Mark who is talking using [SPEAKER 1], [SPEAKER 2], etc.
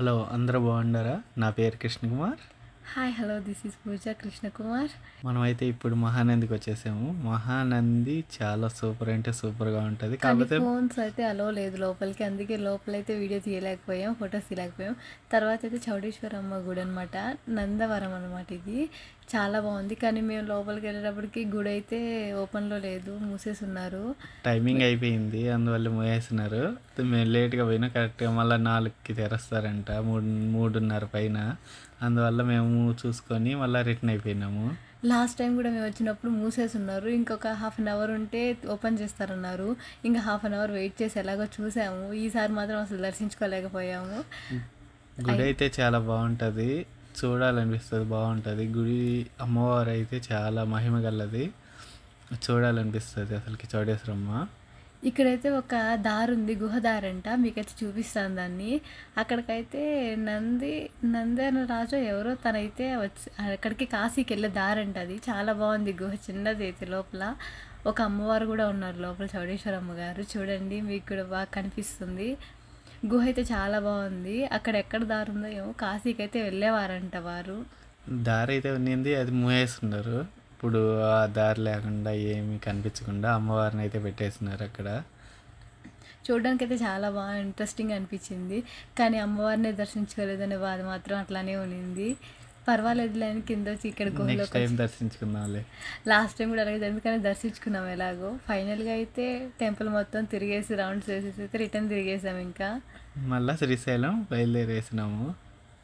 [SPEAKER 1] Hello అందరూ బాగుండారా నా పేరు Krishnakumar.
[SPEAKER 2] Hi hello this is Pooja Krishnakumar.
[SPEAKER 1] మనమైతే ఇప్పుడు మహానందికి వచ్చేసాము. మహానంది చాలా సూపర్ అంటే సూపర్గా ఉంటుంది.
[SPEAKER 2] కానీ
[SPEAKER 1] కాకపోతే
[SPEAKER 2] ఫోన్స్ అయితే అలో లేదు లోపలికి. అందుకే లోపలైతే వీడియో తీయలేకపోయాం ఫొటోస్ తీయలేకపోయాం. తర్వాత అయితే చౌడేశ్వరమ్మ గుడి అనమాట నందవరం అనమాట ఇది. చాలా బాగుంది. కానీ మేము లోపలికి వెళ్ళేటప్పటికి గుడి అయితే ఓపెన్లో లేదు. మూసేసి ఉన్నారు
[SPEAKER 1] టైమింగ్ అయిపోయింది. అందువల్ల మూసేస్తున్నారు మేము లేట్గా పోయినా కరెక్ట్గా మళ్ళీ నాలుగుకి తెరుస్తారంట. మూడు మూడున్నర పైన. అందువల్ల మేము చూసుకొని మళ్ళీ రిటర్న్ అయిపోయినాము.
[SPEAKER 2] లాస్ట్ టైం కూడా మేము వచ్చినప్పుడు మూసేసి ఉన్నారు ఇంకొక హాఫ్ అన్ అవర్ ఉంటే ఓపెన్ చేస్తారన్నారు. ఇంకా హాఫ్ అన్ అవర్ వెయిట్ చేసి ఎలాగో చూసాము. ఈసారి మాత్రం అసలు దర్శించుకోలేకపోయాము.
[SPEAKER 1] గుడి అయితే చాలా బాగుంటుంది. చూడాలనిపిస్తుంది బాగుంటుంది. గుడి అమ్మవారు అయితే చాలా మహిమ గలది. చూడాలనిపిస్తుంది అసలుకి చౌడేశ్వరమ్మ
[SPEAKER 2] ఇక్కడైతే ఒక దారి ఉంది గుహదారి అంట మీకైతే చూపిస్తాను దాన్ని. అక్కడికైతే నంది నందన రాజు ఎవరో తనైతే వచ్చి అక్కడికి కాశీకి వెళ్ళే దారి అంట అది. చాలా బాగుంది గుహ చిన్నది అయితే లోపల. ఒక అమ్మవారు కూడా ఉన్నారు లోపల చౌడేశ్వరమ్మ గారు. చూడండి మీకు కూడా బాగా కనిపిస్తుంది. గుహ అయితే చాలా బాగుంది. అక్కడ ఎక్కడ దారి ఉందో ఏమో కాశీకి అయితే వెళ్ళేవారంట వారు.
[SPEAKER 1] దారి అయితే ఉన్నింది. అది మూసేస్తున్నారు ఇప్పుడు ఆ దారి లేకుండా ఏమీ కనిపించకుండా అమ్మవారిని అయితే పెట్టేస్తున్నారు అక్కడ.
[SPEAKER 2] చూడడానికి అయితే చాలా బాగా ఇంట్రెస్టింగ్ అనిపించింది. కానీ అమ్మవారిని దర్శించుకోలేదనే బాధ మాత్రం అట్లానే ఉన్నింది. పర్వాలేదు లేని కింద వచ్చి ఇక్కడ
[SPEAKER 1] నెక్స్ట్ టైం దర్శించుకుందాంలే.
[SPEAKER 2] లాస్ట్ టైం కూడా అలాగే జరిగింది కానీ దర్శించుకున్నాం ఎలాగో. ఫైనల్గా అయితే టెంపుల్ మొత్తం తిరిగేసి రౌండ్స్ వేసేసి అయితే రిటర్న్ తిరిగేసాం ఇంకా.
[SPEAKER 1] మళ్ళీ శ్రీశైలం బయలుదేరేసినాము.